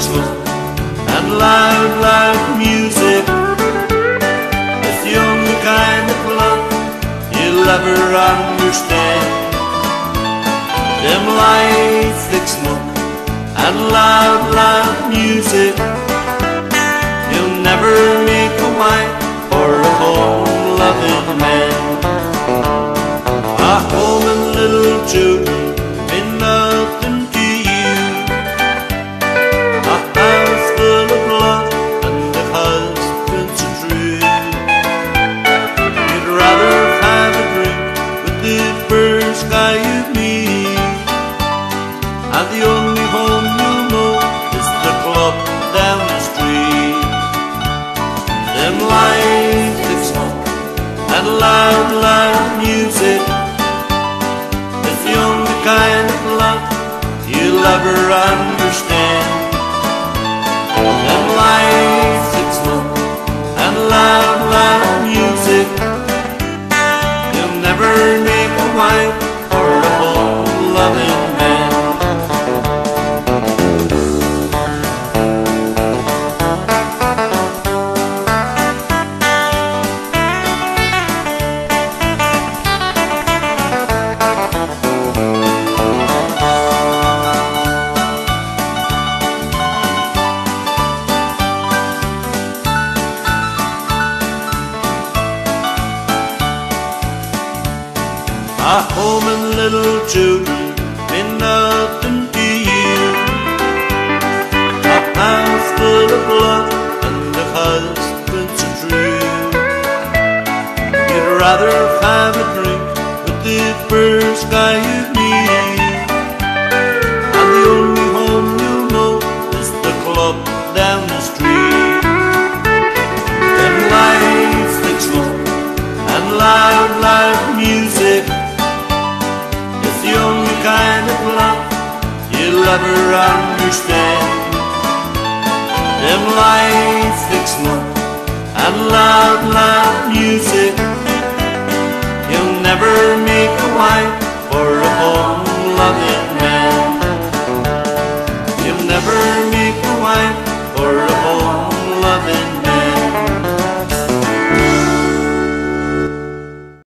thick and loud, loud music. It's the only kind of love you'll ever understand. Them lights, thick smoke and loud, loud music. You'll never make a wife or a home-loving man. A home and little children Them lights that smoke and loud, loud music is the only kind of love you'll ever understand. A home and little children mean nothing to you. A house full of love and a husband so true. You'd rather have a drink with the first guy you meet. And the only home you'll know is the club down the street. You'll understand. Them lights that smoke and loud, loud music